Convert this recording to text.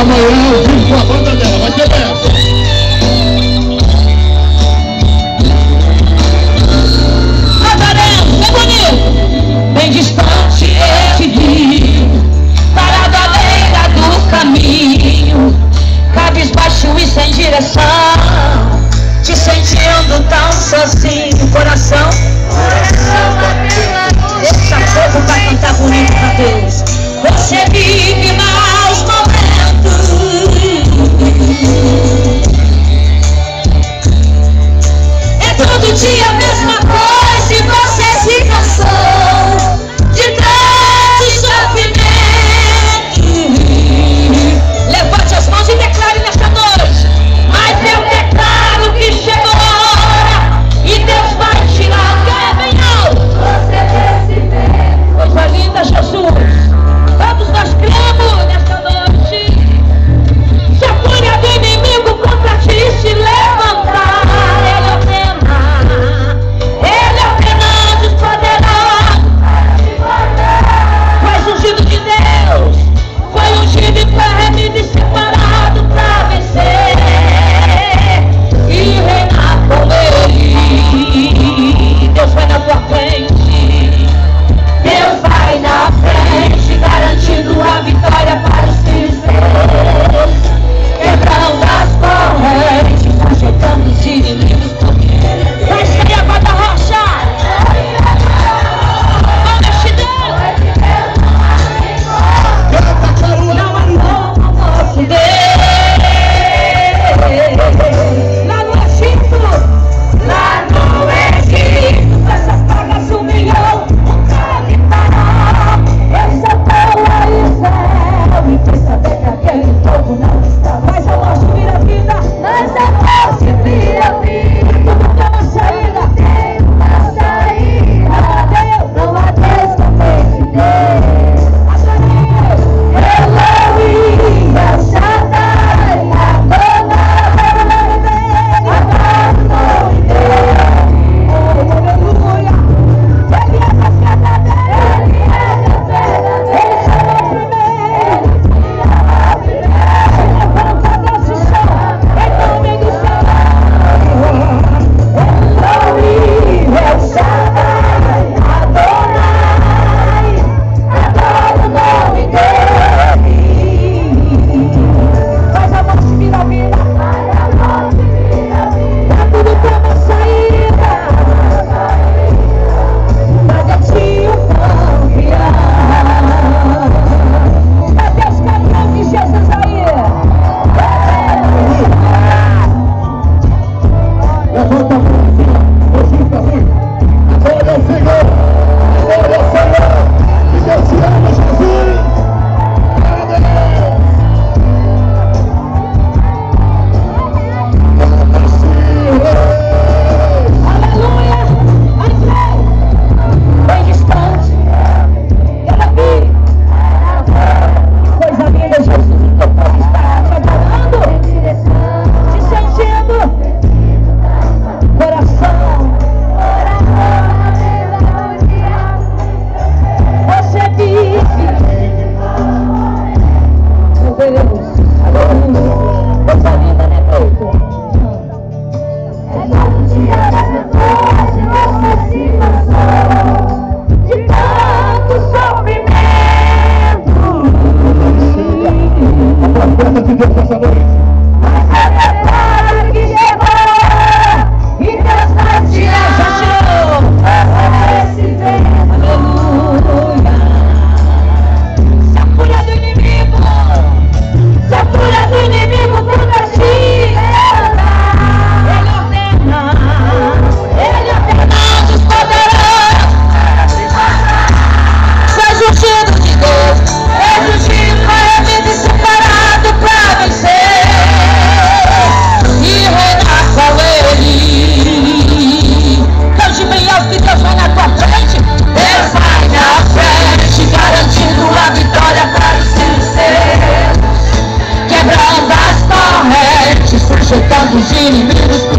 amanhã eu fico com a banda dela. Vai ser bem. Bem distante te parado à beira do caminho, cabisbaixo e sem direção, te sentindo tão sozinho, coração. Coração batendo. Deixa fogo pra cantar bonito pra Deus. Você vive Lamborghini, man,